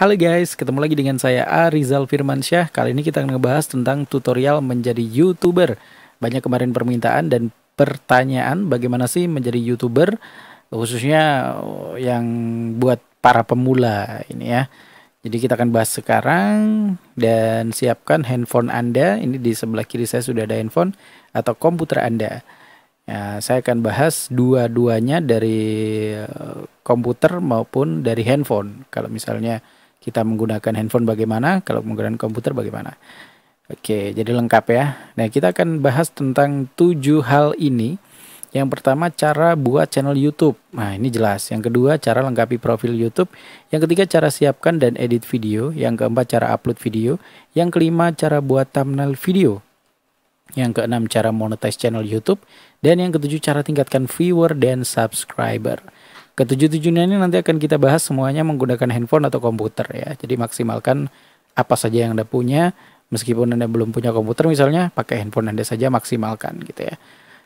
Halo guys, ketemu lagi dengan saya Arizal Firmansyah. Kali ini kita akan ngebahas tentang tutorial menjadi YouTuber. Banyak kemarin permintaan dan pertanyaan bagaimana sih menjadi YouTuber, khususnya yang buat para pemula ini ya. Jadi kita akan bahas sekarang dan siapkan handphone Anda. Ini di sebelah kiri saya sudah ada handphone atau komputer Anda. Ya, saya akan bahas dua-duanya dari eh, komputer maupun dari handphone. Kalau misalnya kita menggunakan handphone bagaimana, kalau menggunakan komputer bagaimana. Oke, jadi lengkap ya. Nah, kita akan bahas tentang tujuh hal ini. Yang pertama, cara buat channel YouTube. Nah, ini jelas. Yang kedua, cara lengkapi profil YouTube. Yang ketiga, cara siapkan dan edit video. Yang keempat, cara upload video. Yang kelima, cara buat thumbnail video. Yang keenam, cara monetize channel YouTube. Dan yang ketujuh, cara tingkatkan viewer dan subscriber. Ketujuh-tujuhnya ini nanti akan kita bahas semuanya menggunakan handphone atau komputer ya. Jadi maksimalkan apa saja yang Anda punya, meskipun Anda belum punya komputer misalnya, pakai handphone Anda saja maksimalkan gitu ya.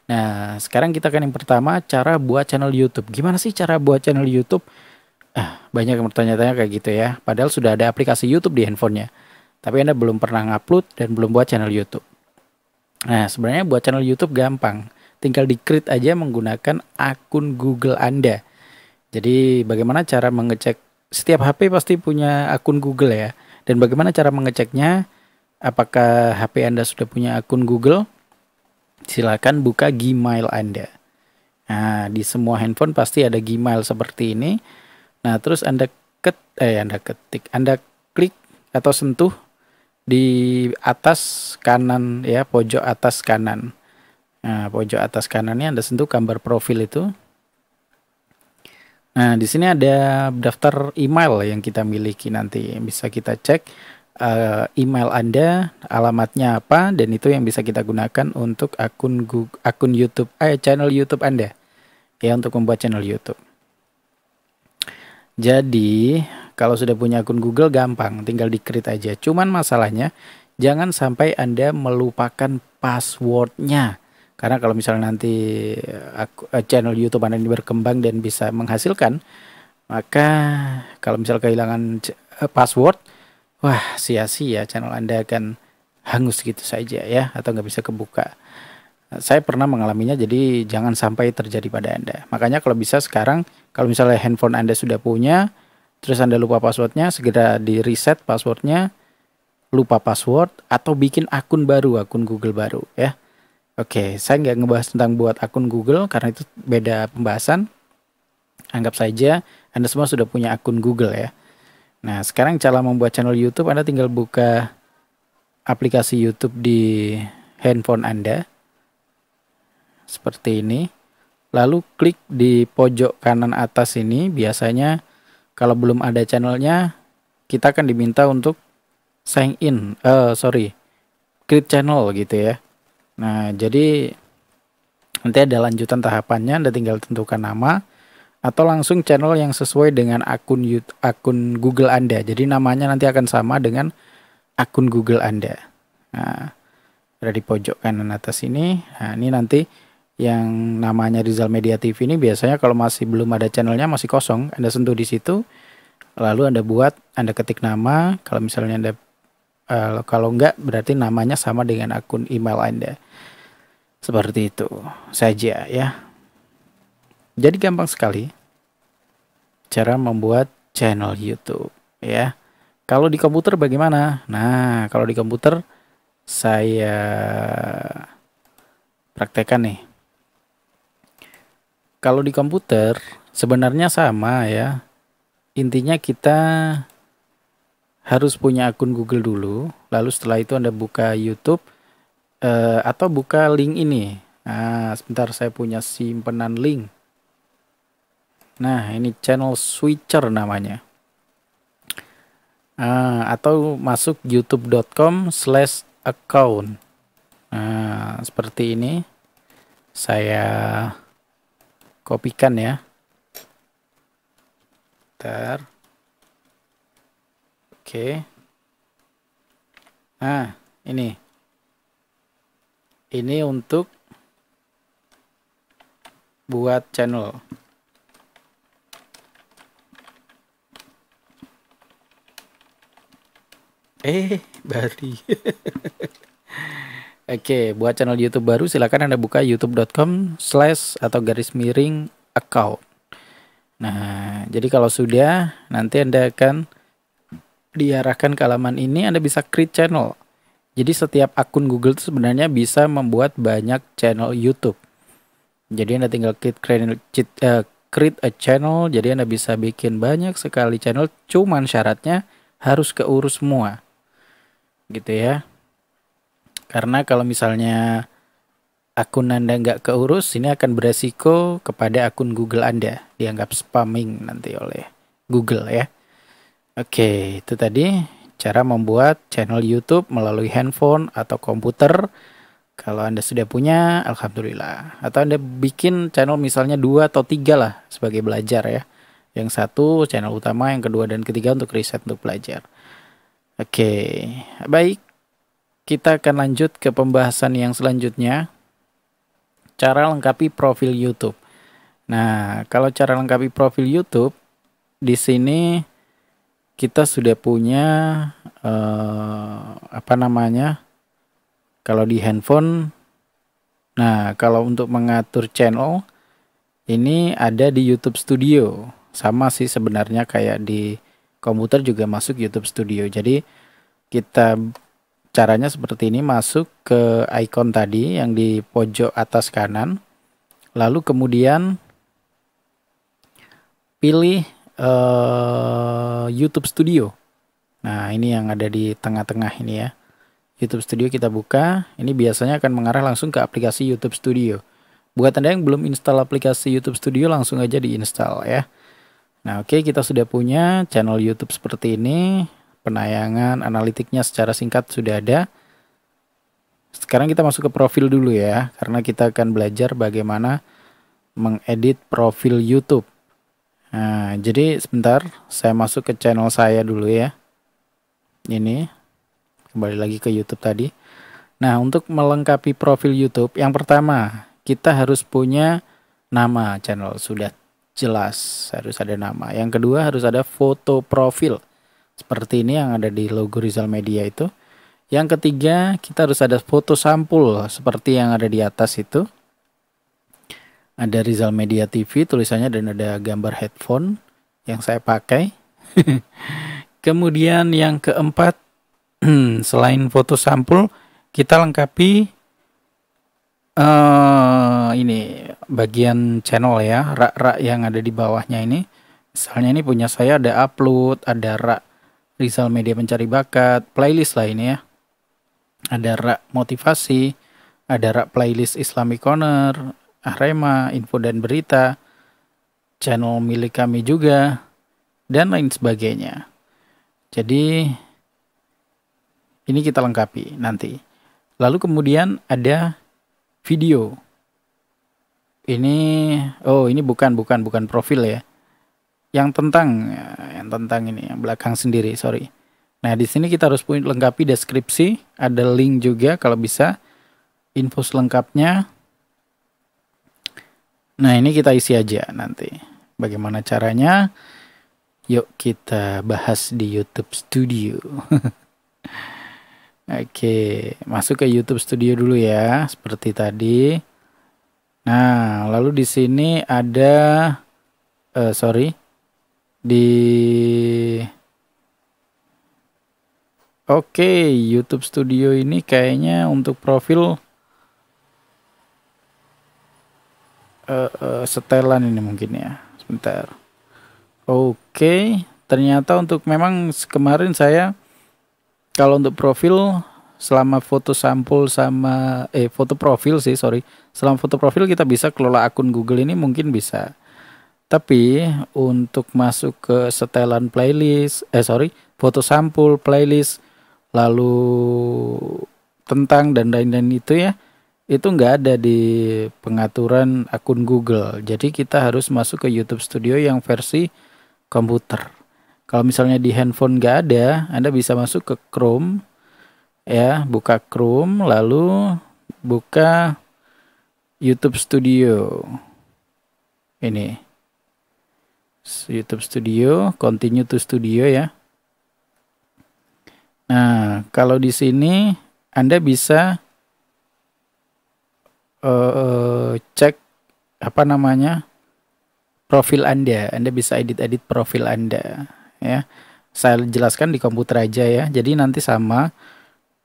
Nah, sekarang kita akan yang pertama cara buat channel YouTube. Gimana sih cara buat channel YouTube? Ah, banyak yang bertanya-tanya kayak gitu ya. Padahal sudah ada aplikasi YouTube di handphonenya. Tapi Anda belum pernah ngupload dan belum buat channel YouTube. Nah, sebenarnya buat channel YouTube gampang. Tinggal di-create aja menggunakan akun Google Anda. Jadi bagaimana cara mengecek setiap HP pasti punya akun Google ya. Dan bagaimana cara mengeceknya? Apakah HP Anda sudah punya akun Google? Silakan buka Gmail Anda. Nah, di semua handphone pasti ada Gmail seperti ini. Nah, terus Anda ket eh Anda ketik, Anda klik atau sentuh di atas kanan ya, pojok atas kanan. Nah, pojok atas kanannya Anda sentuh gambar profil itu. Nah, di sini ada daftar email yang kita miliki nanti. Bisa kita cek uh, email Anda, alamatnya apa, dan itu yang bisa kita gunakan untuk akun Google, akun YouTube, eh, channel YouTube Anda. Ya, untuk membuat channel YouTube. Jadi, kalau sudah punya akun Google gampang, tinggal di-create aja. Cuman masalahnya, jangan sampai Anda melupakan passwordnya karena kalau misalnya nanti aku, uh, channel YouTube Anda ini berkembang dan bisa menghasilkan, maka kalau misal kehilangan uh, password, wah sia-sia channel Anda akan hangus gitu saja ya atau nggak bisa kebuka. Saya pernah mengalaminya jadi jangan sampai terjadi pada Anda. Makanya kalau bisa sekarang kalau misalnya handphone Anda sudah punya terus Anda lupa passwordnya segera di reset passwordnya lupa password atau bikin akun baru akun Google baru ya Oke, saya nggak ngebahas tentang buat akun Google karena itu beda pembahasan. Anggap saja Anda semua sudah punya akun Google ya. Nah, sekarang cara membuat channel YouTube Anda tinggal buka aplikasi YouTube di handphone Anda. Seperti ini. Lalu klik di pojok kanan atas ini. Biasanya kalau belum ada channelnya, kita akan diminta untuk sign in. Uh, sorry, create channel gitu ya. Nah, jadi nanti ada lanjutan tahapannya, Anda tinggal tentukan nama atau langsung channel yang sesuai dengan akun YouTube, akun Google Anda. Jadi namanya nanti akan sama dengan akun Google Anda. Nah, ada di pojok kanan atas ini. Nah, ini nanti yang namanya Rizal Media TV ini biasanya kalau masih belum ada channelnya masih kosong, Anda sentuh di situ. Lalu Anda buat, Anda ketik nama, kalau misalnya Anda Uh, kalau enggak berarti namanya sama dengan akun email Anda. Seperti itu saja ya. Jadi gampang sekali cara membuat channel YouTube ya. Kalau di komputer bagaimana? Nah, kalau di komputer saya praktekkan nih. Kalau di komputer sebenarnya sama ya. Intinya kita harus punya akun Google dulu, lalu setelah itu Anda buka YouTube uh, atau buka link ini. Nah, sebentar saya punya simpenan link. Nah, ini channel switcher namanya. Uh, atau masuk youtube.com slash account. Nah, seperti ini. Saya kopikan ya. Bentar. Oke. Nah, ini. Ini untuk buat channel. Eh, Bali. Oke, buat channel YouTube baru silakan Anda buka youtube.com slash atau garis miring account. Nah, jadi kalau sudah, nanti Anda akan diarahkan ke halaman ini, Anda bisa create channel. Jadi setiap akun Google itu sebenarnya bisa membuat banyak channel YouTube. Jadi Anda tinggal create, uh, create a channel, jadi Anda bisa bikin banyak sekali channel, cuman syaratnya harus keurus semua. Gitu ya. Karena kalau misalnya akun Anda nggak keurus, ini akan beresiko kepada akun Google Anda. Dianggap spamming nanti oleh Google ya. Oke, itu tadi cara membuat channel YouTube melalui handphone atau komputer. Kalau Anda sudah punya, Alhamdulillah. Atau Anda bikin channel misalnya dua atau tiga lah sebagai belajar ya. Yang satu channel utama, yang kedua dan ketiga untuk riset untuk belajar. Oke, baik kita akan lanjut ke pembahasan yang selanjutnya. Cara lengkapi profil YouTube. Nah, kalau cara lengkapi profil YouTube di sini kita sudah punya eh, apa namanya? Kalau di handphone Nah, kalau untuk mengatur channel ini ada di YouTube Studio. Sama sih sebenarnya kayak di komputer juga masuk YouTube Studio. Jadi kita Caranya seperti ini, masuk ke icon tadi yang di pojok atas kanan. Lalu kemudian pilih uh, YouTube Studio. Nah, ini yang ada di tengah-tengah ini ya. YouTube Studio kita buka, ini biasanya akan mengarah langsung ke aplikasi YouTube Studio. Buat Anda yang belum install aplikasi YouTube Studio, langsung aja diinstal ya. Nah, oke, okay, kita sudah punya channel YouTube seperti ini penayangan analitiknya secara singkat sudah ada. Sekarang kita masuk ke profil dulu ya, karena kita akan belajar bagaimana mengedit profil YouTube. Nah, jadi sebentar, saya masuk ke channel saya dulu ya. Ini, kembali lagi ke YouTube tadi. Nah, untuk melengkapi profil YouTube, yang pertama, kita harus punya nama channel, sudah jelas harus ada nama. Yang kedua harus ada foto profil seperti ini yang ada di logo Rizal Media itu. Yang ketiga, kita harus ada foto sampul seperti yang ada di atas itu. Ada Rizal Media TV tulisannya dan ada gambar headphone yang saya pakai. Kemudian yang keempat, selain foto sampul, kita lengkapi uh, ini bagian channel ya, rak-rak yang ada di bawahnya ini. Misalnya ini punya saya ada upload, ada rak Rizal Media Mencari Bakat, playlist lah ini ya. Ada rak motivasi, ada rak playlist Islamic Corner, Arema, info dan berita, channel milik kami juga, dan lain sebagainya. Jadi ini kita lengkapi nanti. Lalu kemudian ada video. Ini oh ini bukan bukan bukan profil ya yang tentang ya, yang tentang ini yang belakang sendiri sorry nah di sini kita harus lengkapi deskripsi ada link juga kalau bisa info selengkapnya nah ini kita isi aja nanti. Bagaimana caranya? Yuk kita bahas di YouTube Studio. Oke, masuk ke YouTube Studio dulu ya, seperti tadi. Nah, lalu di sini ada, uh, sorry, di Oke, YouTube Studio ini kayaknya untuk profil uh, uh, setelan ini mungkin ya. Sebentar. Oke, okay. ternyata untuk memang kemarin saya kalau untuk profil selama foto sampul sama eh foto profil sih, sorry. Selama foto profil kita bisa kelola akun Google ini mungkin bisa tapi untuk masuk ke setelan playlist, eh sorry, foto sampul, playlist, lalu tentang dan lain-lain itu ya, itu nggak ada di pengaturan akun Google. Jadi kita harus masuk ke YouTube Studio yang versi komputer. Kalau misalnya di handphone nggak ada, Anda bisa masuk ke Chrome, ya, buka Chrome, lalu buka YouTube Studio. Ini YouTube Studio, continue to studio ya. Nah, kalau di sini Anda bisa uh, cek apa namanya profil Anda. Anda bisa edit-edit profil Anda ya. Saya jelaskan di komputer aja ya. Jadi nanti sama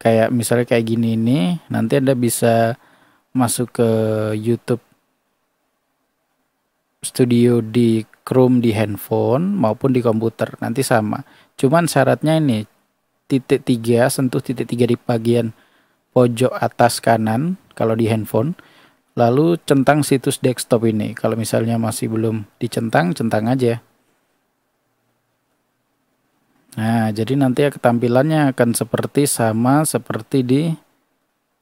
kayak misalnya kayak gini ini, nanti Anda bisa masuk ke YouTube Studio di Chrome di handphone maupun di komputer. Nanti sama. Cuman syaratnya ini titik tiga sentuh titik tiga di bagian pojok atas kanan kalau di handphone lalu centang situs desktop ini. Kalau misalnya masih belum dicentang centang aja. Nah jadi nanti ketampilannya akan seperti sama seperti di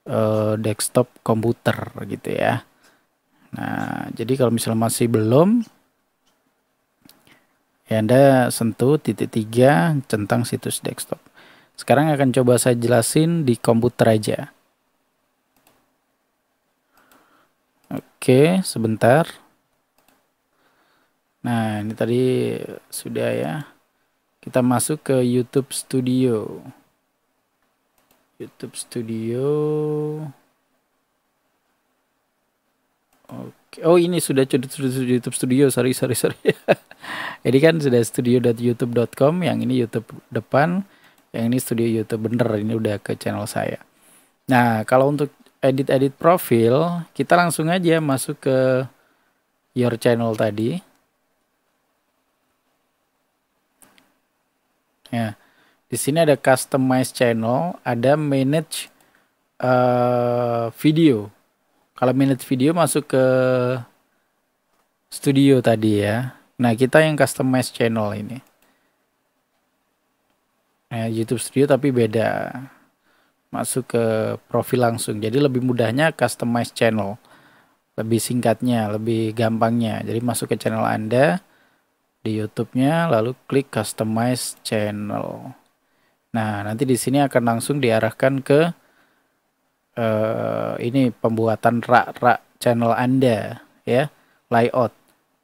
uh, desktop komputer gitu ya. Nah jadi kalau misalnya masih belum ya Anda sentuh titik tiga centang situs desktop. Sekarang akan coba saya jelasin di komputer aja. Oke, sebentar. Nah, ini tadi sudah ya. Kita masuk ke YouTube Studio. YouTube Studio. Oke. Oh, ini sudah YouTube Studio. Sorry, sorry, sorry. ini kan sudah studio.youtube.com. Yang ini YouTube depan yang ini studio YouTube bener ini udah ke channel saya nah kalau untuk edit-edit profil kita langsung aja masuk ke your channel tadi. Ya di sini ada customize channel ada manage uh, video. Kalau manage video masuk ke studio tadi ya. Nah kita yang customize channel ini. Eh, YouTube Studio tapi beda masuk ke profil langsung. Jadi lebih mudahnya customize channel. Lebih singkatnya lebih gampangnya. Jadi masuk ke channel anda di YouTube-nya lalu klik customize channel. Nah nanti di sini akan langsung diarahkan ke uh, ini pembuatan rak-rak channel anda ya. Layout.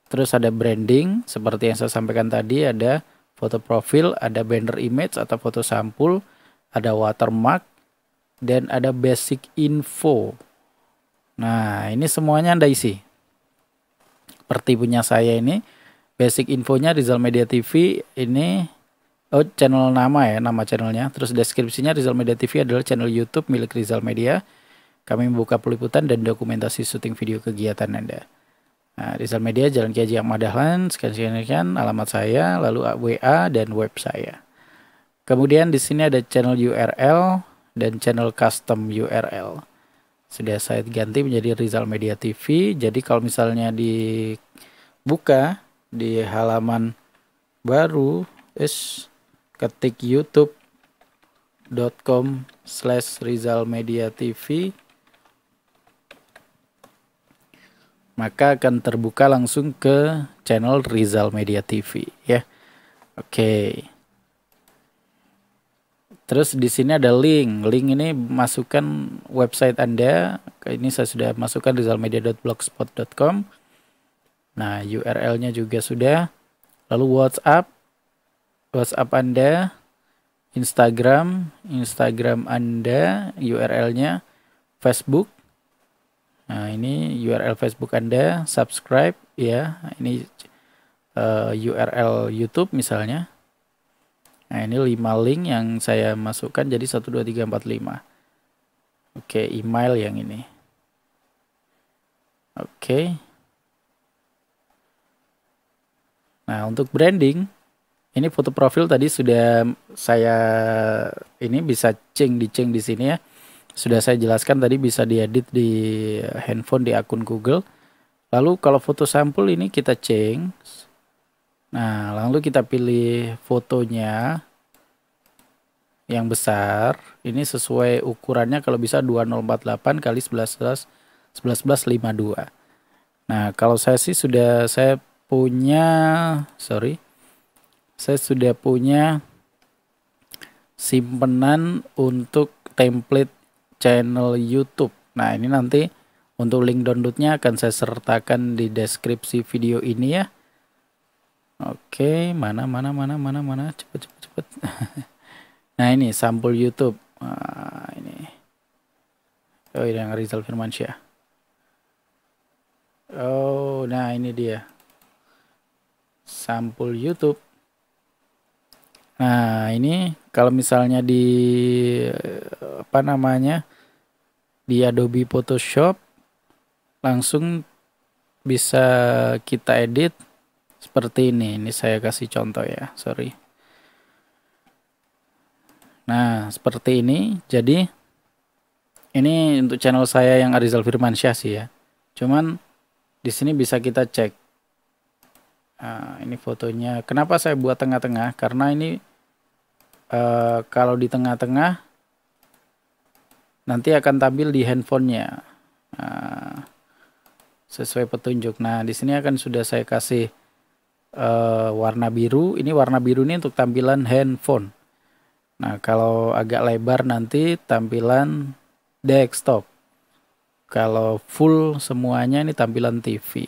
Terus ada branding seperti yang saya sampaikan tadi ada foto profil, ada banner image atau foto sampul, ada watermark, dan ada basic info. Nah, ini semuanya Anda isi. Seperti punya saya ini, basic infonya Rizal Media TV ini oh channel nama ya, nama channelnya. Terus deskripsinya Rizal Media TV adalah channel YouTube milik Rizal Media. Kami membuka peliputan dan dokumentasi syuting video kegiatan Anda. Nah, Rizal Media Jalan Kiai Ahmad Dahlan, sekian-sekian alamat saya, lalu WA dan web saya. Kemudian di sini ada channel URL dan channel custom URL. Sudah saya ganti menjadi Rizal Media TV. Jadi kalau misalnya dibuka di halaman baru, is ketik youtube.com slash Rizal Media TV maka akan terbuka langsung ke channel Rizal Media TV ya. Oke. Terus di sini ada link. Link ini masukkan website Anda. Ini saya sudah masukkan rizalmedia.blogspot.com. Nah, URL-nya juga sudah. Lalu WhatsApp WhatsApp Anda, Instagram, Instagram Anda, URL-nya Facebook, Nah, ini URL Facebook Anda, subscribe ya. Ini uh, eh, URL YouTube misalnya. Nah, ini 5 link yang saya masukkan jadi 1 2 3 4 5. Oke, email yang ini. Oke. Nah, untuk branding ini foto profil tadi sudah saya ini bisa ceng di ceng di sini ya sudah saya jelaskan tadi bisa diedit di handphone di akun Google. Lalu kalau foto sampul ini kita change. Nah, lalu kita pilih fotonya yang besar. Ini sesuai ukurannya kalau bisa 2048 kali 11 1152. Nah, kalau saya sih sudah saya punya sorry. Saya sudah punya simpenan untuk template channel YouTube. Nah, ini nanti untuk link downloadnya akan saya sertakan di deskripsi video ini ya. Oke, mana mana mana mana mana cepet cepet cepet. Nah ini sampul YouTube. Nah, ini. Oh ini yang Rizal Firmansyah. Oh, nah ini dia. Sampul YouTube. Nah, ini kalau misalnya di apa namanya? di Adobe Photoshop langsung bisa kita edit seperti ini. Ini saya kasih contoh ya, sorry. Nah, seperti ini. Jadi ini untuk channel saya yang Arizal Firmansyah sih ya. Cuman di sini bisa kita cek. Nah, ini fotonya. Kenapa saya buat tengah-tengah? Karena ini uh, kalau di tengah-tengah nanti akan tampil di handphonenya. Nah, sesuai petunjuk. Nah, di sini akan sudah saya kasih uh, warna biru. Ini warna biru ini untuk tampilan handphone. Nah, kalau agak lebar nanti tampilan desktop. Kalau full semuanya ini tampilan TV.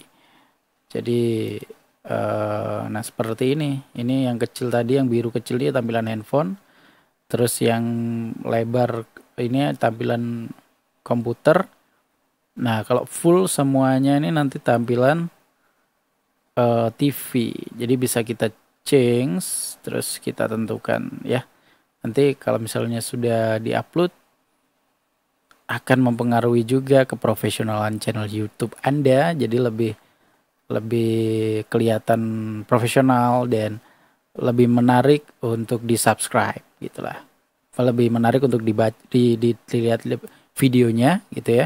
Jadi uh, nah seperti ini. Ini yang kecil tadi yang biru kecil dia tampilan handphone. Terus yang lebar ini tampilan komputer. Nah, kalau full semuanya ini nanti tampilan uh, eh, TV. Jadi bisa kita change terus kita tentukan ya. Nanti kalau misalnya sudah diupload akan mempengaruhi juga keprofesionalan channel YouTube Anda. Jadi lebih lebih kelihatan profesional dan lebih menarik untuk di subscribe gitulah lebih menarik untuk dibaca di, di, dilihat videonya gitu ya.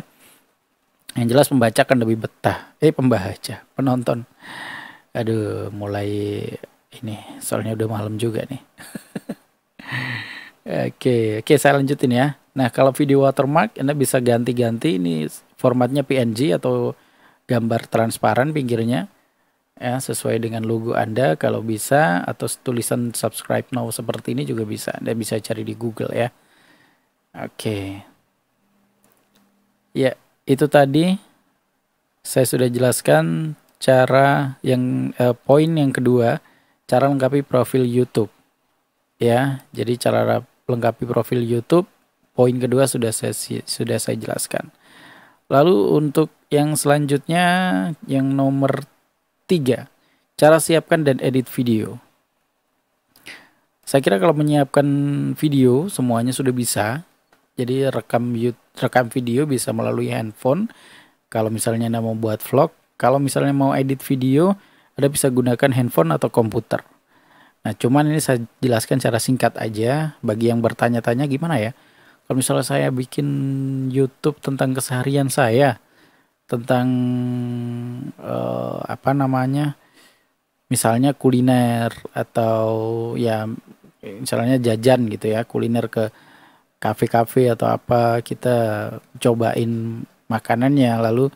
Yang jelas pembaca akan lebih betah eh pembaca penonton aduh mulai ini soalnya udah malam juga nih Oke, oke saya lanjutin ya. Nah, kalau video watermark Anda bisa ganti-ganti ini formatnya PNG atau gambar transparan pinggirnya ya sesuai dengan logo Anda kalau bisa atau tulisan subscribe now seperti ini juga bisa. Anda bisa cari di Google ya. Oke. Ya, itu tadi saya sudah jelaskan cara yang eh, poin yang kedua, cara lengkapi profil YouTube. Ya, jadi cara lengkapi profil YouTube. Poin kedua sudah saya sudah saya jelaskan. Lalu untuk yang selanjutnya yang nomor tiga, cara siapkan dan edit video. Saya kira kalau menyiapkan video semuanya sudah bisa. Jadi rekam rekam video bisa melalui handphone. Kalau misalnya Anda mau buat vlog, kalau misalnya mau edit video, Anda bisa gunakan handphone atau komputer. Nah, cuman ini saya jelaskan secara singkat aja bagi yang bertanya-tanya gimana ya. Kalau misalnya saya bikin YouTube tentang keseharian saya, tentang uh, apa namanya? Misalnya kuliner atau ya misalnya jajan gitu ya, kuliner ke kafe-kafe atau apa, kita cobain makanannya lalu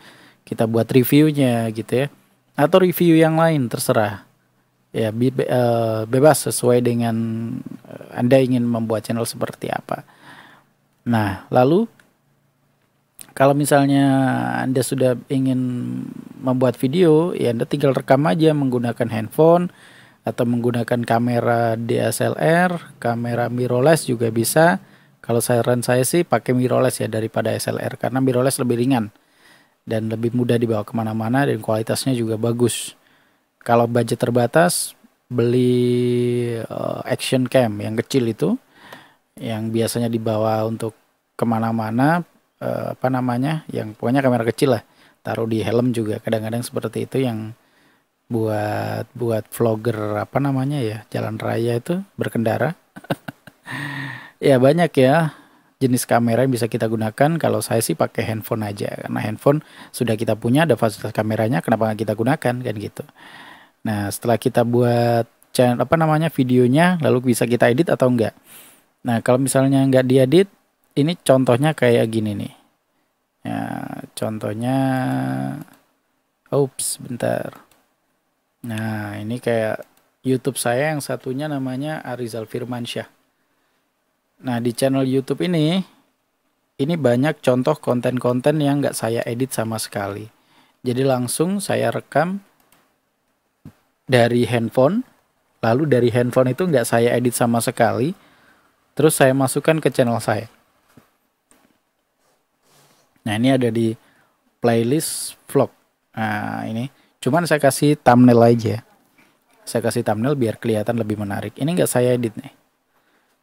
kita buat reviewnya gitu ya. Atau review yang lain terserah ya be, uh, bebas sesuai dengan uh, Anda ingin membuat channel seperti apa. Nah, lalu kalau misalnya Anda sudah ingin membuat video, ya Anda tinggal rekam aja menggunakan handphone atau menggunakan kamera DSLR, kamera mirrorless juga bisa. Kalau saran saya sih pakai mirrorless ya daripada SLR karena mirrorless lebih ringan dan lebih mudah dibawa ke mana-mana dan kualitasnya juga bagus. Kalau budget terbatas beli uh, action cam yang kecil itu yang biasanya dibawa untuk ke mana-mana uh, apa namanya yang pokoknya kamera kecil lah taruh di helm juga. Kadang-kadang seperti itu yang buat buat vlogger apa namanya ya jalan raya itu berkendara. Ya banyak ya jenis kamera yang bisa kita gunakan kalau saya sih pakai handphone aja karena handphone sudah kita punya ada fasilitas kameranya kenapa nggak kita gunakan kan gitu Nah, setelah kita buat channel apa namanya videonya, lalu bisa kita edit atau enggak. Nah, kalau misalnya enggak diedit, ini contohnya kayak gini nih. Ya, contohnya Oops, bentar. Nah, ini kayak YouTube saya yang satunya namanya Arizal Firmansyah. Nah, di channel YouTube ini ini banyak contoh konten-konten yang nggak saya edit sama sekali. Jadi langsung saya rekam dari handphone. Lalu dari handphone itu nggak saya edit sama sekali. Terus saya masukkan ke channel saya. Nah ini ada di playlist vlog. Nah ini. Cuman saya kasih thumbnail aja. Saya kasih thumbnail biar kelihatan lebih menarik. Ini enggak saya edit nih.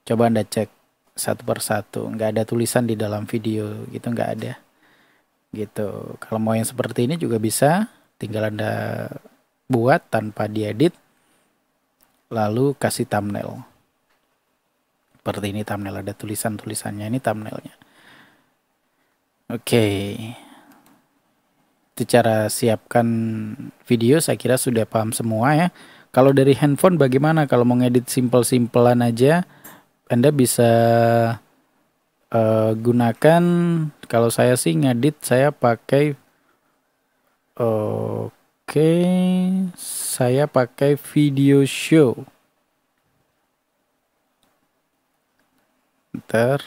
Coba anda cek satu persatu. Nggak ada tulisan di dalam video gitu nggak ada. Gitu. Kalau mau yang seperti ini juga bisa tinggal anda buat tanpa diedit lalu kasih thumbnail. Seperti ini thumbnail ada tulisan-tulisannya ini thumbnailnya. Oke. Okay. itu cara siapkan video saya kira sudah paham semua ya. Kalau dari handphone bagaimana? Kalau mau ngedit simple-simplean aja anda bisa uh, gunakan kalau saya sih ngedit saya pakai oke okay, saya pakai video show. Ntar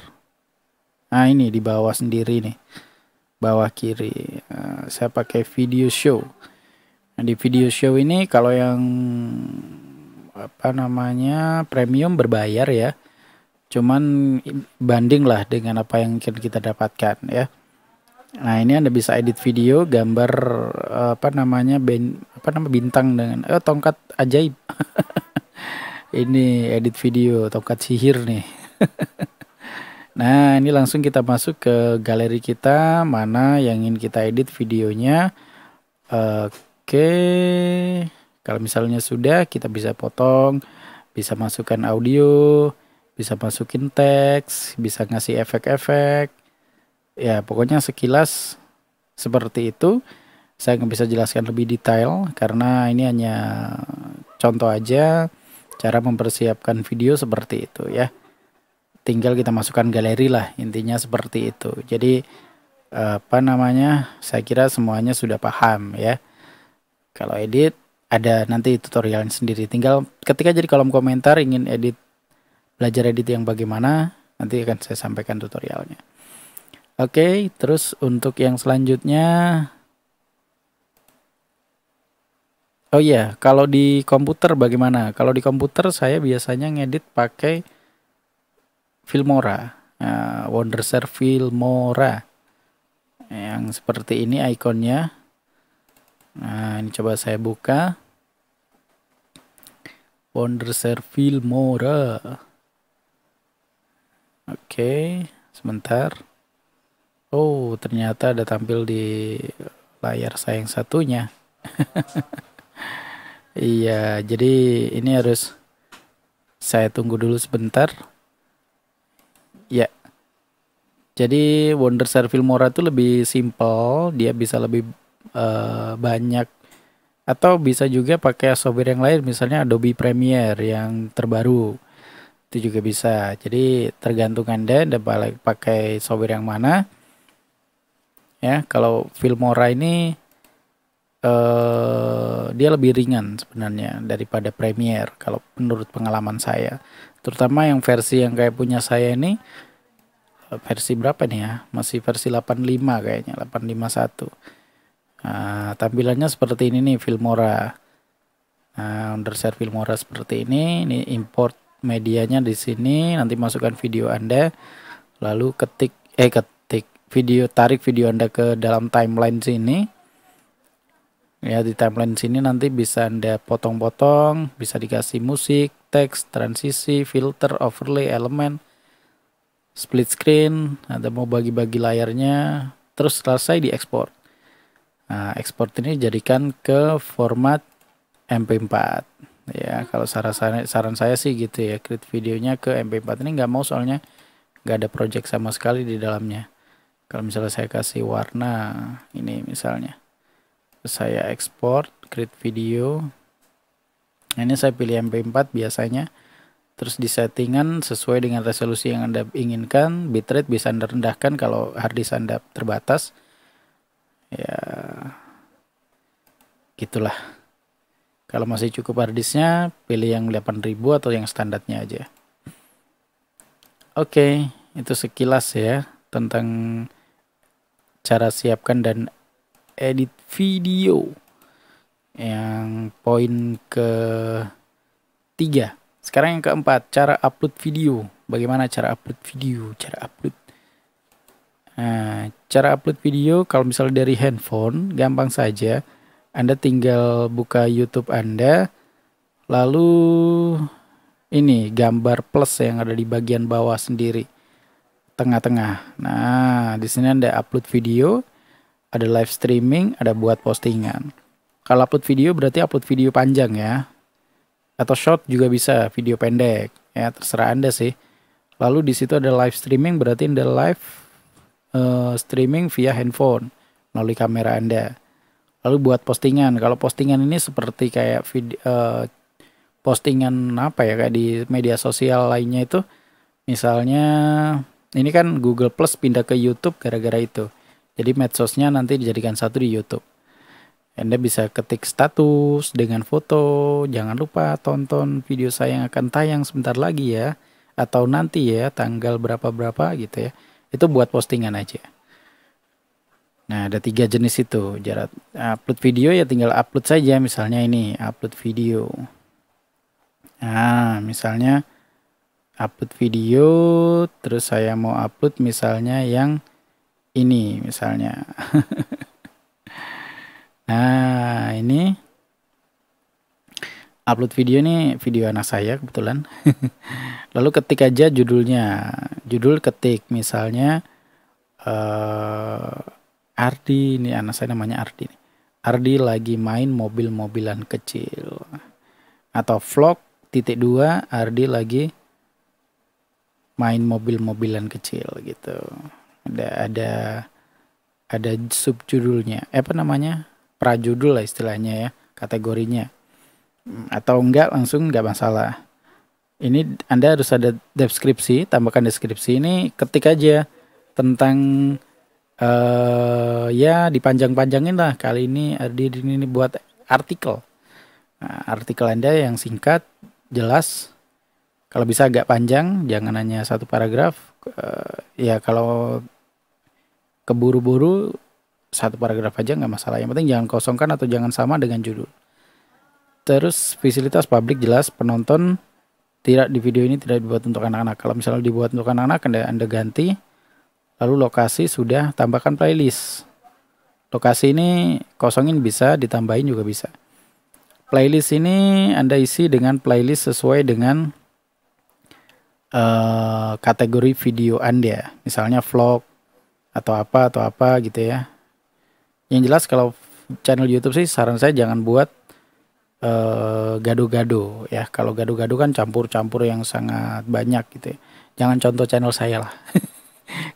nah ini di bawah sendiri nih. Bawah kiri. Uh, saya pakai video show. Nah, di video show ini kalau yang apa namanya premium berbayar ya cuman banding lah dengan apa yang kita dapatkan ya. Nah ini anda bisa edit video gambar apa namanya ben, apa nama bintang dengan eh, tongkat ajaib. Ini edit video tongkat sihir nih. Nah ini langsung kita masuk ke galeri kita mana yang ingin kita edit videonya. Oke kalau misalnya sudah kita bisa potong bisa masukkan audio bisa masukin teks, bisa ngasih efek-efek. Ya, pokoknya sekilas seperti itu. Saya nggak bisa jelaskan lebih detail karena ini hanya contoh aja cara mempersiapkan video seperti itu ya. Tinggal kita masukkan galeri lah, intinya seperti itu. Jadi apa namanya? Saya kira semuanya sudah paham ya. Kalau edit ada nanti tutorialnya sendiri. Tinggal ketika jadi kolom komentar ingin edit belajar edit yang bagaimana nanti akan saya sampaikan tutorialnya. Oke okay, terus untuk yang selanjutnya. Oh iya kalau di komputer bagaimana? Kalau di komputer saya biasanya ngedit pakai Filmora. Uh, Wondershare Filmora. Yang seperti ini ikonnya. Nah ini coba saya buka. Wondershare Filmora Oke, sebentar. Oh, ternyata ada tampil di layar saya yang satunya. iya, jadi ini harus saya tunggu dulu sebentar. Ya. Jadi Wonder Filmora itu lebih simple, dia bisa lebih uh, banyak atau bisa juga pakai software yang lain misalnya Adobe Premiere yang terbaru itu juga bisa. Jadi tergantung anda anda pakai software yang mana. Ya kalau Filmora ini uh, dia lebih ringan sebenarnya daripada Premiere kalau menurut pengalaman saya. Terutama yang versi yang kayak punya saya ini eh, versi berapa nih ya? Masih versi 85 kayaknya 851 nah, tampilannya seperti ini nih Filmora. Nah, undershare Filmora seperti ini ini import medianya di sini nanti masukkan video Anda lalu ketik eh ketik video tarik video Anda ke dalam timeline sini. Ya di timeline sini nanti bisa Anda potong-potong bisa dikasih musik teks transisi filter overlay elemen split screen ada mau bagi-bagi layarnya terus selesai diekspor. Nah ekspor ini jadikan ke format MP4 ya kalau saran saya saran saya sih gitu ya create videonya ke MP4 ini nggak mau soalnya nggak ada project sama sekali di dalamnya. Kalau misalnya saya kasih warna ini misalnya saya export create video. Ini saya pilih MP4 biasanya. Terus di settingan sesuai dengan resolusi yang anda inginkan bitrate bisa anda rendahkan kalau harddisk anda terbatas. Ya gitulah kalau masih cukup harddisknya, pilih yang 8000 atau yang standarnya aja. Oke, itu sekilas ya tentang cara siapkan dan edit video. Yang poin ke tiga. Sekarang yang keempat, cara upload video. bagaimana cara upload video, cara upload. Nah, cara upload video kalau misalnya dari handphone gampang saja. Anda tinggal buka YouTube Anda, lalu ini gambar plus yang ada di bagian bawah sendiri, tengah-tengah. Nah, di sini Anda upload video, ada live streaming, ada buat postingan. Kalau upload video berarti upload video panjang ya, atau short juga bisa video pendek ya terserah anda sih. Lalu di situ ada live streaming berarti anda live uh, streaming via handphone melalui kamera anda lalu buat postingan kalau postingan ini seperti kayak video uh, postingan apa ya kayak di media sosial lainnya itu misalnya ini kan Google Plus pindah ke YouTube gara-gara itu jadi medsosnya nanti dijadikan satu di YouTube anda bisa ketik status dengan foto. Jangan lupa tonton video saya yang akan tayang sebentar lagi ya. Atau nanti ya tanggal berapa-berapa gitu ya. Itu buat postingan aja. Nah, ada tiga jenis itu. Jarak upload video ya tinggal upload saja. Misalnya ini, upload video. Nah, misalnya upload video, terus saya mau upload misalnya yang ini, misalnya. nah, ini upload video ini video anak saya kebetulan. Lalu ketik aja judulnya. Judul ketik misalnya uh, Ardi ini anak saya namanya Ardi Ardi lagi main mobil-mobilan kecil. Atau vlog titik dua Ardi lagi main mobil-mobilan kecil gitu. Ada ada ada subjudulnya. Eh, apa namanya? Prajudul lah istilahnya ya kategorinya. Atau enggak langsung enggak masalah. Ini anda harus ada deskripsi tambahkan deskripsi ini ketik aja tentang uh, ya dipanjang-panjangin lah. Kali ini di ini buat artikel. Nah, artikel anda yang singkat jelas. Kalau bisa agak panjang jangan hanya satu paragraf. Uh, ya kalau keburu-buru satu paragraf aja nggak masalah. Yang penting jangan kosongkan atau jangan sama dengan judul. Terus fasilitas publik jelas. Penonton tidak di video ini tidak dibuat untuk anak-anak. Kalau misalnya dibuat untuk anak-anak anda, anda ganti Lalu lokasi sudah tambahkan playlist. Lokasi ini kosongin bisa, ditambahin juga bisa. Playlist ini Anda isi dengan playlist sesuai dengan uh, kategori video Anda. Misalnya vlog atau apa atau apa gitu ya. Yang jelas kalau channel YouTube sih saran saya jangan buat uh, gado-gado ya. Kalau gado-gado kan campur-campur yang sangat banyak gitu ya. Jangan contoh channel saya lah.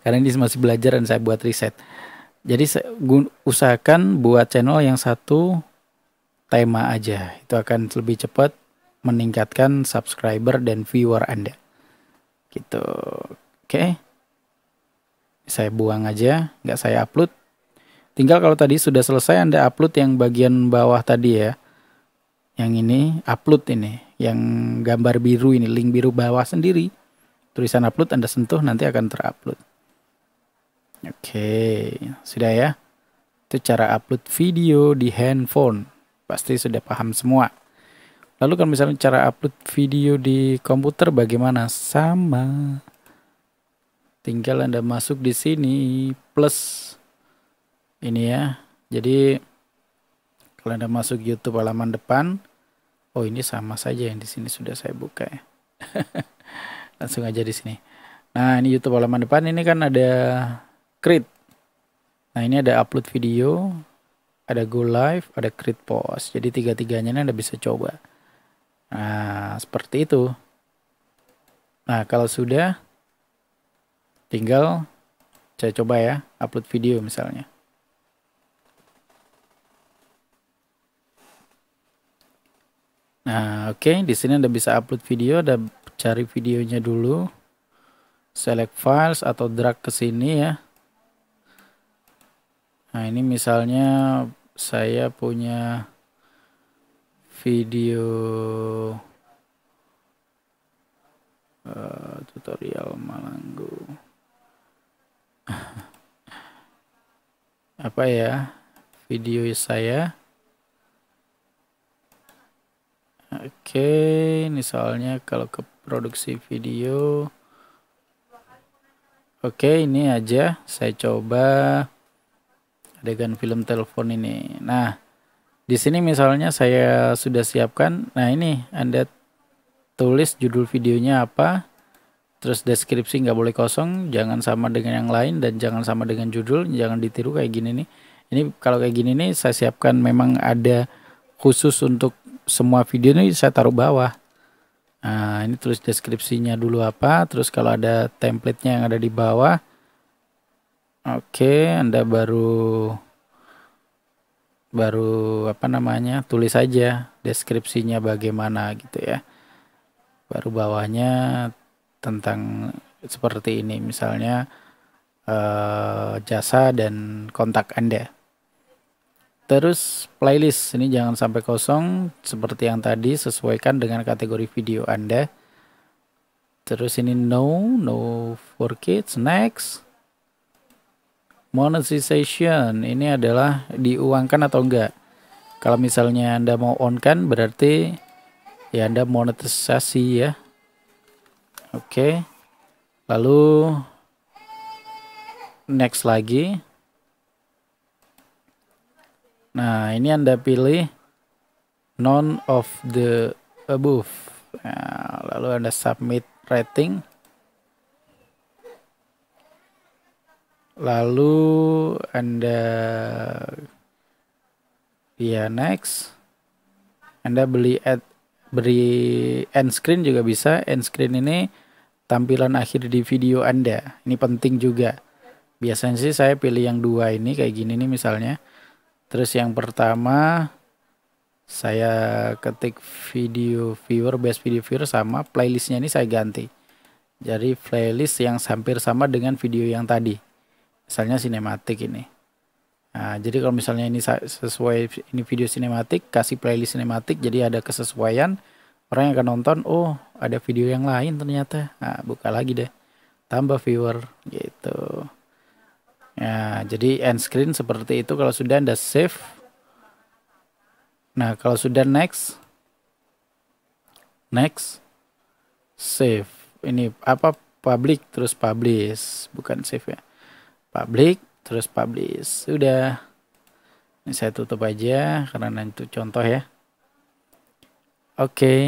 karena ini masih belajar dan saya buat riset. Jadi usahakan buat channel yang satu tema aja. Itu akan lebih cepat meningkatkan subscriber dan viewer Anda. Gitu. Oke. Okay. Saya buang aja, nggak saya upload. Tinggal kalau tadi sudah selesai Anda upload yang bagian bawah tadi ya. Yang ini upload ini, yang gambar biru ini, link biru bawah sendiri tulisan upload Anda sentuh nanti akan terupload. Oke, sudah ya. Itu cara upload video di handphone. Pasti sudah paham semua. Lalu kalau misalnya cara upload video di komputer bagaimana? Sama. Tinggal Anda masuk di sini plus ini ya. Jadi kalau Anda masuk YouTube halaman depan, oh ini sama saja yang di sini sudah saya buka ya. langsung aja di sini. Nah, ini YouTube halaman depan ini kan ada create. Nah, ini ada upload video, ada go live, ada create post. Jadi tiga-tiganya ini Anda bisa coba. Nah, seperti itu. Nah, kalau sudah tinggal saya coba ya, upload video misalnya. Nah, oke, okay. di sini Anda bisa upload video, ada cari videonya dulu select files atau drag ke sini ya nah ini misalnya saya punya video uh, tutorial Malanggu apa ya? Video saya. Oke misalnya kalau ke produksi video. Oke, ini aja. Saya coba adegan film telepon ini. Nah, di sini misalnya saya sudah siapkan. Nah, ini Anda tulis judul videonya apa, terus deskripsi nggak boleh kosong, jangan sama dengan yang lain dan jangan sama dengan judul, jangan ditiru kayak gini nih. Ini kalau kayak gini nih saya siapkan memang ada khusus untuk semua video ini saya taruh bawah. Nah, ini tulis deskripsinya dulu apa, terus kalau ada template-nya yang ada di bawah. Oke, Anda baru baru apa namanya? tulis saja deskripsinya bagaimana gitu ya. Baru bawahnya tentang seperti ini misalnya eh, jasa dan kontak Anda. Terus playlist ini jangan sampai kosong seperti yang tadi sesuaikan dengan kategori video Anda. Terus ini no, no for kids, next. Monetization ini adalah diuangkan atau enggak. Kalau misalnya Anda mau on kan berarti ya Anda monetisasi ya. Oke. Lalu next lagi. Nah, ini Anda pilih none of the above. Nah, lalu Anda submit rating. Lalu Anda ya next. Anda beli ad beri end screen juga bisa. End screen ini tampilan akhir di video Anda. Ini penting juga. Biasanya sih saya pilih yang dua ini kayak gini nih misalnya. Terus yang pertama saya ketik video viewer best video viewer sama playlistnya ini saya ganti. Jadi playlist yang hampir sama dengan video yang tadi. Misalnya sinematik ini. Nah, jadi kalau misalnya ini sesuai ini video sinematik, kasih playlist sinematik jadi ada kesesuaian. Orang yang akan nonton, oh ada video yang lain ternyata. Nah, buka lagi deh. Tambah viewer gitu. Ya, jadi end screen seperti itu kalau sudah Anda save. Nah, kalau sudah next next save. Ini apa public terus publish, bukan save ya. Public terus publish. Sudah. Ini saya tutup aja karena itu contoh ya. Oke. Okay.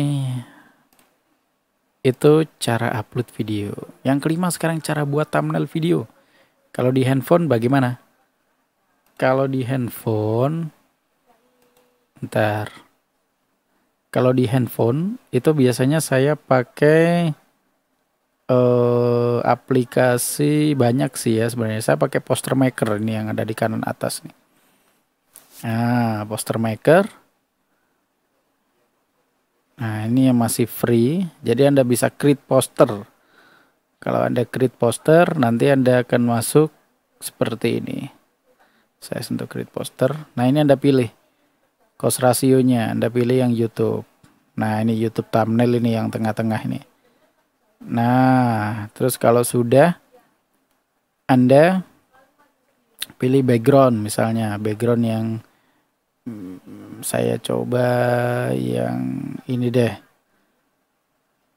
Itu cara upload video. Yang kelima sekarang cara buat thumbnail video. Kalau di handphone bagaimana? Kalau di handphone, ntar. Kalau di handphone itu biasanya saya pakai uh, aplikasi banyak sih ya sebenarnya. Saya pakai poster maker ini yang ada di kanan atas nih. Nah, poster maker. Nah, ini yang masih free. Jadi Anda bisa create poster kalau Anda create poster, nanti Anda akan masuk seperti ini. Saya sentuh create poster. Nah, ini Anda pilih cost rasionya. Anda pilih yang YouTube. Nah, ini YouTube thumbnail ini yang tengah-tengah ini. Nah, terus kalau sudah Anda pilih background misalnya, background yang hmm, saya coba yang ini deh.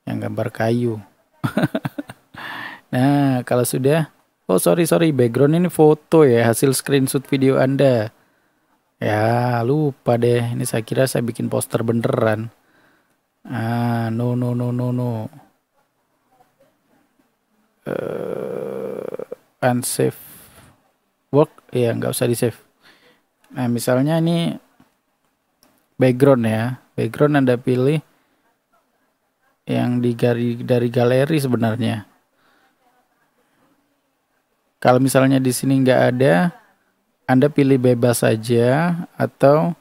Yang gambar kayu. Nah, kalau sudah, oh sorry sorry, background ini foto ya, hasil screenshot video Anda. Ya, lupa deh. Ini saya kira saya bikin poster beneran. Ah, no no no no no. Uh, unsafe work ya nggak usah di save. Nah misalnya ini background ya, background anda pilih yang di dari galeri sebenarnya. Kalau misalnya di sini nggak ada, Anda pilih bebas saja atau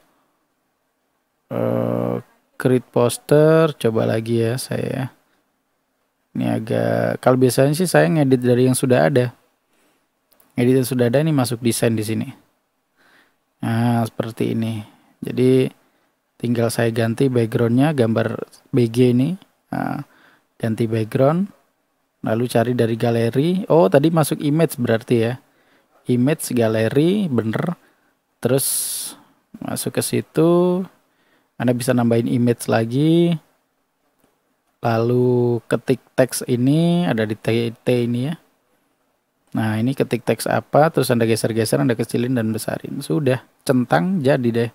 uh, create poster. Coba lagi ya saya. Ini agak kalau biasanya sih saya ngedit dari yang sudah ada. Ngedit yang sudah ada ini masuk desain di sini. Nah, seperti ini. Jadi tinggal saya ganti backgroundnya gambar BG ini. Nah, ganti background lalu cari dari galeri oh tadi masuk image berarti ya image galeri bener terus masuk ke situ anda bisa nambahin image lagi lalu ketik teks ini ada di T, T ini ya Nah, ini ketik teks apa, terus Anda geser-geser, Anda kecilin dan besarin. Sudah, centang jadi deh.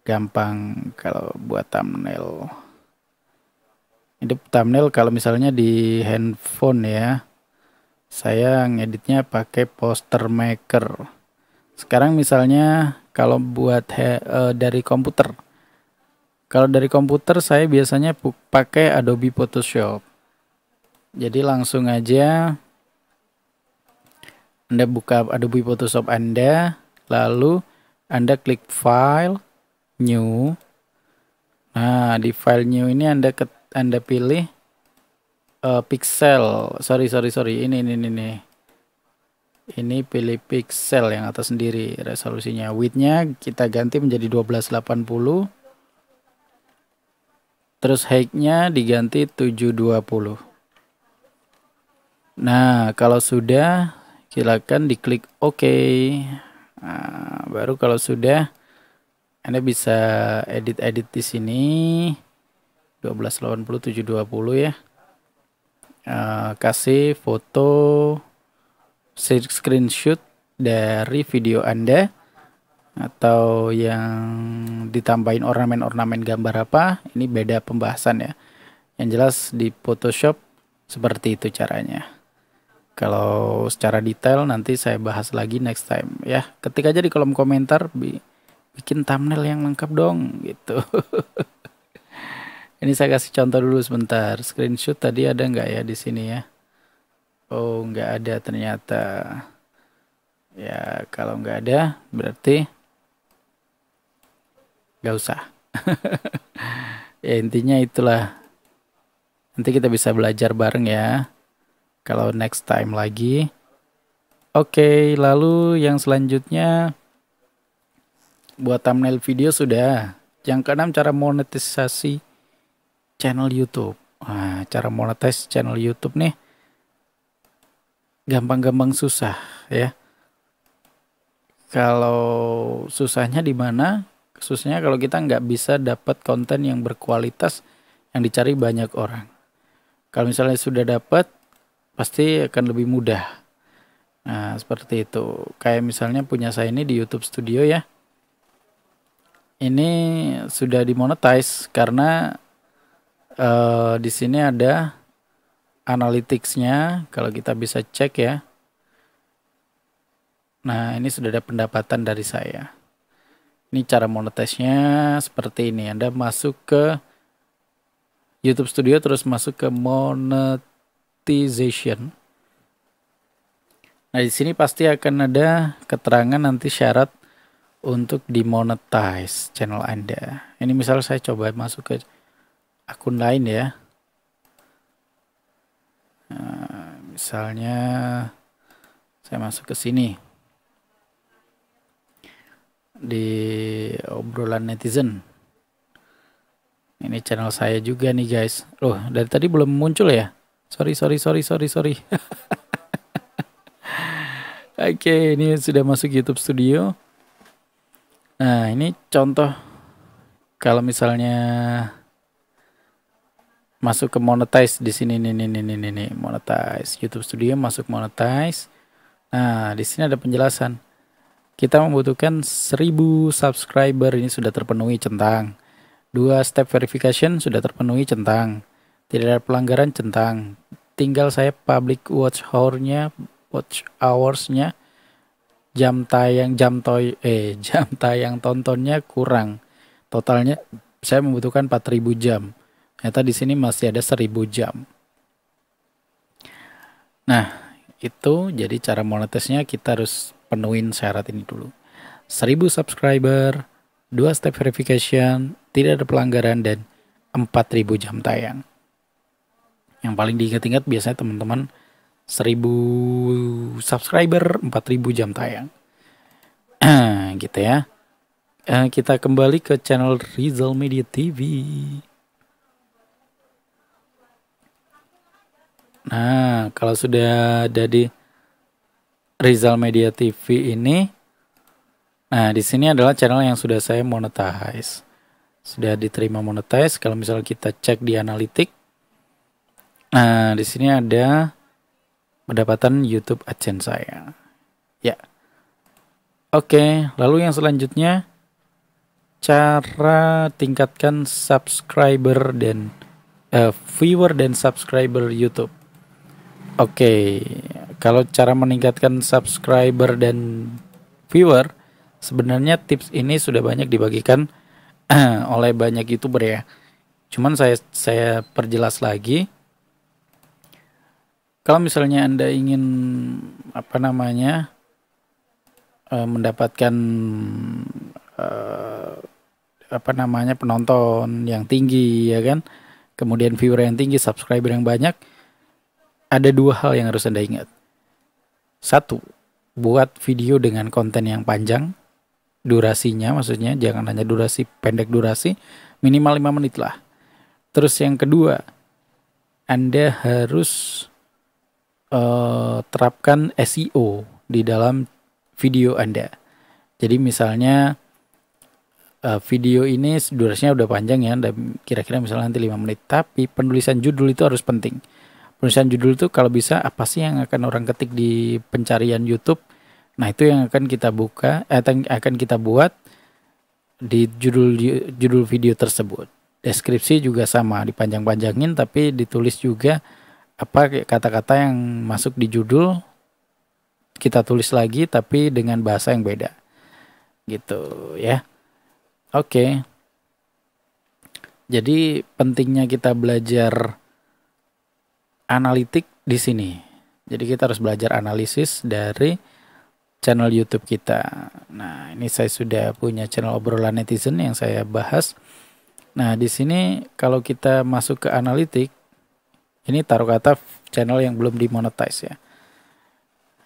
Gampang kalau buat thumbnail. Ini thumbnail kalau misalnya di handphone ya. Saya ngeditnya pakai poster maker. Sekarang misalnya kalau buat he, uh, dari komputer. Kalau dari komputer saya biasanya pakai Adobe Photoshop. Jadi langsung aja anda buka Adobe Photoshop Anda, lalu Anda klik File, New. Nah, di file New ini Anda ke, Anda pilih uh, pixel. Sorry, sorry, sorry. Ini, ini, ini, ini. Ini pilih pixel yang atas sendiri resolusinya. Widthnya kita ganti menjadi 1280. Terus height-nya diganti 720. Nah, kalau sudah silakan diklik OK. Nah, baru kalau sudah Anda bisa edit-edit di sini 1280 720 ya. Uh, kasih foto screenshot dari video Anda atau yang ditambahin ornamen-ornamen gambar apa ini beda pembahasan ya yang jelas di Photoshop seperti itu caranya kalau secara detail nanti saya bahas lagi next time ya. Ketik aja di kolom komentar bi bikin thumbnail yang lengkap dong gitu. Ini saya kasih contoh dulu sebentar. Screenshot tadi ada nggak ya di sini ya? Oh nggak ada ternyata. Ya kalau nggak ada berarti nggak usah. ya intinya itulah. Nanti kita bisa belajar bareng ya kalau next time lagi. Oke, lalu yang selanjutnya buat thumbnail video sudah. Yang keenam cara monetisasi channel YouTube. Nah, cara monetis channel YouTube nih gampang-gampang susah ya. Kalau susahnya di mana? Susahnya kalau kita nggak bisa dapat konten yang berkualitas yang dicari banyak orang. Kalau misalnya sudah dapat, pasti akan lebih mudah. Nah, seperti itu. Kayak misalnya punya saya ini di YouTube Studio ya. Ini sudah dimonetize karena uh, di sini ada analyticsnya. Kalau kita bisa cek ya. Nah, ini sudah ada pendapatan dari saya. Ini cara monetize-nya seperti ini. Anda masuk ke YouTube Studio terus masuk ke monet monetization. Nah, di sini pasti akan ada keterangan nanti syarat untuk dimonetize channel Anda. Ini misal saya coba masuk ke akun lain ya. Nah, misalnya saya masuk ke sini di obrolan netizen. Ini channel saya juga nih guys. Loh, dari tadi belum muncul ya? Sorry, sorry, sorry, sorry, sorry. Oke, okay, ini sudah masuk YouTube Studio. Nah, ini contoh kalau misalnya masuk ke monetize di sini nih nih nih nih nih monetize YouTube Studio masuk monetize. Nah, di sini ada penjelasan. Kita membutuhkan 1000 subscriber ini sudah terpenuhi centang. Dua step verification sudah terpenuhi centang. Tidak ada pelanggaran centang. Tinggal saya public watch hour-nya, watch hours-nya, jam tayang jam toy eh jam tayang tontonnya kurang. Totalnya saya membutuhkan 4000 jam. Ternyata di sini masih ada 1000 jam. Nah, itu jadi cara monetisnya kita harus penuhin syarat ini dulu. 1000 subscriber, 2 step verification, tidak ada pelanggaran dan 4000 jam tayang. Yang paling diingat-ingat biasanya teman-teman 1000 subscriber 4000 jam tayang. Gitu ya. Uh, kita kembali ke channel Rizal Media TV nah kalau sudah ada di Rizal Media TV ini nah di sini adalah channel yang sudah saya monetize sudah diterima monetize kalau misalnya kita cek di analitik Nah, di sini ada pendapatan YouTube AdSense saya. Ya. Oke, lalu yang selanjutnya cara tingkatkan subscriber dan uh, viewer dan subscriber YouTube. Oke, kalau cara meningkatkan subscriber dan viewer, sebenarnya tips ini sudah banyak dibagikan oleh banyak youtuber ya. Cuman saya saya perjelas lagi. Kalau misalnya anda ingin apa namanya uh, mendapatkan uh, apa namanya penonton yang tinggi ya kan kemudian viewer yang tinggi subscriber yang banyak ada dua hal yang harus anda ingat satu buat video dengan konten yang panjang durasinya maksudnya jangan hanya durasi pendek durasi minimal 5 menit lah terus yang kedua anda harus uh, terapkan SEO di dalam video Anda. Jadi misalnya uh, video ini durasinya udah panjang ya, kira-kira misalnya nanti 5 menit, tapi penulisan judul itu harus penting. Penulisan judul itu kalau bisa apa sih yang akan orang ketik di pencarian YouTube? Nah, itu yang akan kita buka, eh, akan kita buat di judul judul video tersebut. Deskripsi juga sama, dipanjang-panjangin tapi ditulis juga apa kata-kata yang masuk di judul kita tulis lagi tapi dengan bahasa yang beda gitu ya oke jadi pentingnya kita belajar analitik di sini jadi kita harus belajar analisis dari channel YouTube kita nah ini saya sudah punya channel obrolan netizen yang saya bahas nah di sini kalau kita masuk ke analitik ini taruh kata channel yang belum dimonetize ya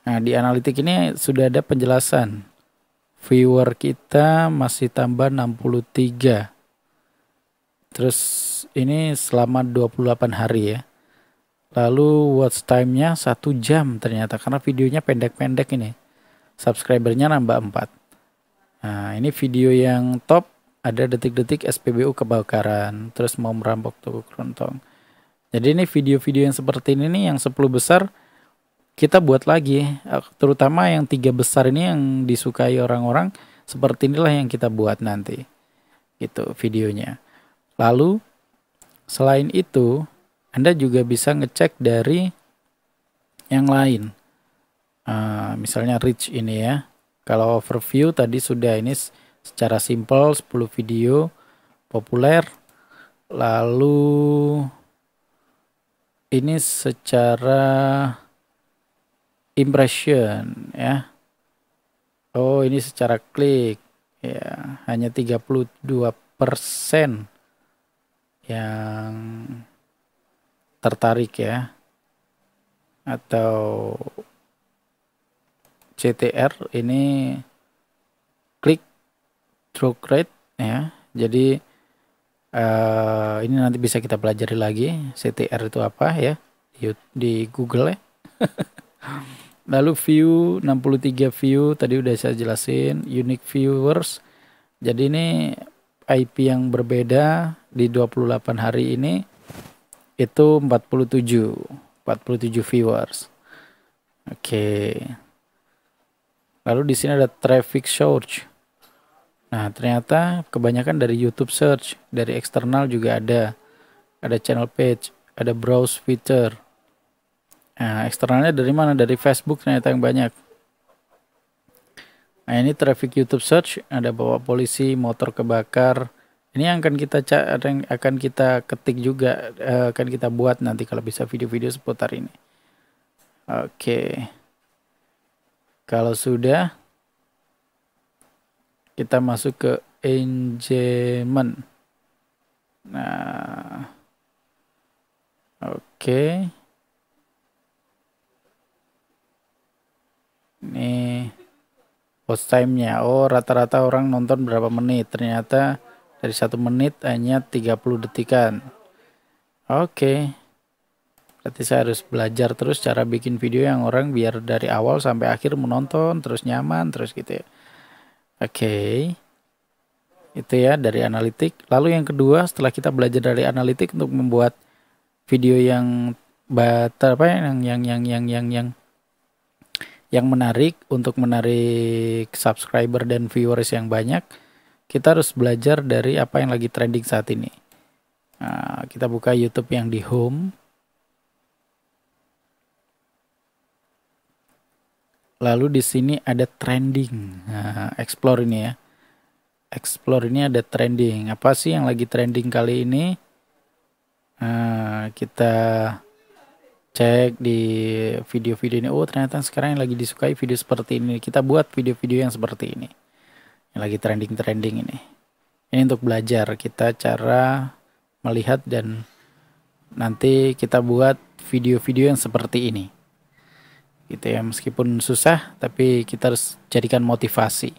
Nah, di analitik ini sudah ada penjelasan. Viewer kita masih tambah 63. Terus ini selama 28 hari ya. Lalu watch time-nya 1 jam ternyata karena videonya pendek-pendek ini. Subscribernya nambah 4. Nah, ini video yang top ada detik-detik SPBU kebakaran, terus mau merampok toko kerontong. Jadi ini video-video yang seperti ini nih yang 10 besar kita buat lagi terutama yang tiga besar ini yang disukai orang-orang seperti inilah yang kita buat nanti gitu videonya lalu selain itu anda juga bisa ngecek dari yang lain. Uh, misalnya reach ini ya. Kalau overview tadi sudah ini secara simple 10 video populer. Lalu ini secara impression ya. Oh, ini secara klik. Ya, hanya 32% yang tertarik ya. Atau CTR ini klik through rate ya. Jadi uh, ini nanti bisa kita pelajari lagi CTR itu apa ya di Google ya. Lalu view 63 view tadi udah saya jelasin, unique viewers. Jadi ini IP yang berbeda di 28 hari ini itu 47 47 viewers. Oke. Lalu di sini ada traffic search. Nah, ternyata kebanyakan dari YouTube search, dari eksternal juga ada. Ada channel page, ada browse feature, Nah, eksternalnya dari mana? Dari Facebook ternyata yang banyak. Nah, ini traffic YouTube search, ada bawa polisi, motor kebakar. Ini yang akan kita yang akan kita ketik juga, eh, akan kita buat nanti kalau bisa video-video seputar ini. Oke. Kalau sudah kita masuk ke engagement. Nah. Oke. Okay. Ini watch time-nya. Oh, rata-rata orang nonton berapa menit? Ternyata dari satu menit hanya 30 detikan. Oke. Berarti saya harus belajar terus cara bikin video yang orang biar dari awal sampai akhir menonton terus nyaman terus gitu ya. Oke. Itu ya dari analitik. Lalu yang kedua setelah kita belajar dari analitik untuk membuat video yang bater apa yang yang yang yang yang yang yang menarik untuk menarik subscriber dan viewers yang banyak kita harus belajar dari apa yang lagi trending saat ini. Nah, kita buka YouTube yang di home. Lalu di sini ada trending. Nah, explore ini ya. Explore ini ada trending. Apa sih yang lagi trending kali ini? Nah, kita cek di video-video ini. Oh ternyata sekarang yang lagi disukai video seperti ini. Kita buat video-video yang seperti ini yang lagi trending-trending ini. Ini untuk belajar kita cara melihat dan nanti kita buat video-video yang seperti ini. Gitu ya meskipun susah tapi kita harus jadikan motivasi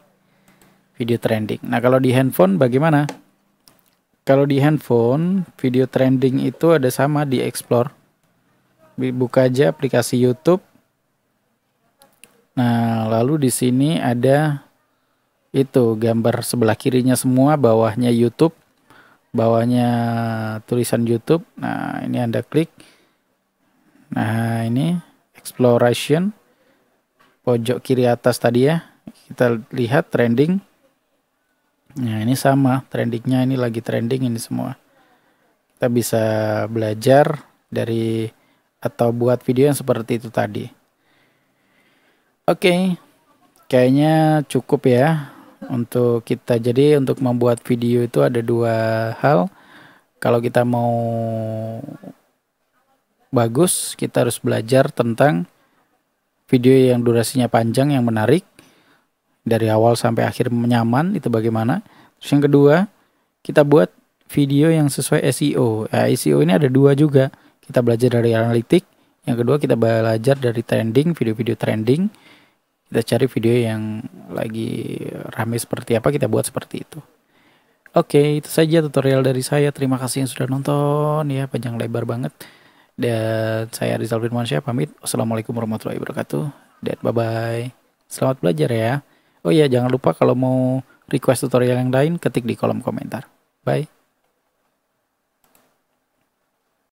video trending. Nah kalau di handphone bagaimana? Kalau di handphone video trending itu ada sama di explore. Buka aja aplikasi YouTube. Nah, lalu di sini ada itu gambar sebelah kirinya semua, bawahnya YouTube, bawahnya tulisan YouTube. Nah, ini Anda klik. Nah, ini exploration pojok kiri atas tadi ya. Kita lihat trending. Nah, ini sama, trendingnya ini lagi trending ini semua. Kita bisa belajar dari atau buat video yang seperti itu tadi. Oke, okay, kayaknya cukup ya untuk kita. Jadi untuk membuat video itu ada dua hal. Kalau kita mau bagus, kita harus belajar tentang video yang durasinya panjang yang menarik dari awal sampai akhir nyaman itu bagaimana. Terus yang kedua, kita buat video yang sesuai SEO. Nah, SEO ini ada dua juga kita belajar dari analitik yang kedua kita belajar dari trending video-video trending kita cari video yang lagi rame seperti apa kita buat seperti itu. Oke itu saja tutorial dari saya. Terima kasih yang sudah nonton ya panjang lebar banget. Dan saya Rizal Firmansyah pamit. Wassalamualaikum warahmatullahi wabarakatuh. Dan bye bye selamat belajar ya. Oh iya jangan lupa kalau mau request tutorial yang lain ketik di kolom komentar. Bye